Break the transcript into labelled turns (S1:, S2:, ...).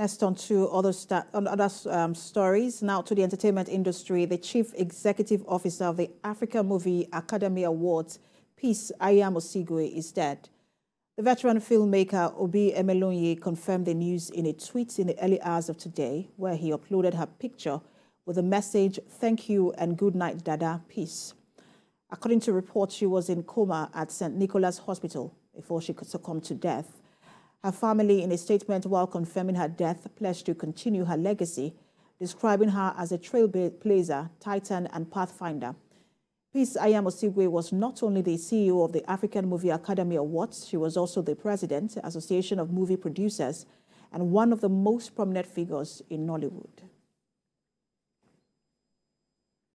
S1: Let's turn to other, other um, stories. Now to the entertainment industry. The Chief Executive Officer of the Africa Movie Academy Awards, Peace Anyiam-Osigwe, is dead. The veteran filmmaker Obi Emelonye confirmed the news in a tweet in the early hours of today, where he uploaded her picture with the message, Thank you and good night, Dada, peace. According to reports, she was in coma at St. Nicholas Hospital before she succumbed to death. Her family, in a statement while confirming her death, pledged to continue her legacy, describing her as a trailblazer, titan, and pathfinder. Peace Anyiam-Osigwe was not only the CEO of the African Movie Academy Awards, she was also the president, Association of Movie Producers, and one of the most prominent figures in Nollywood.